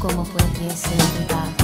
como pudiese dudar.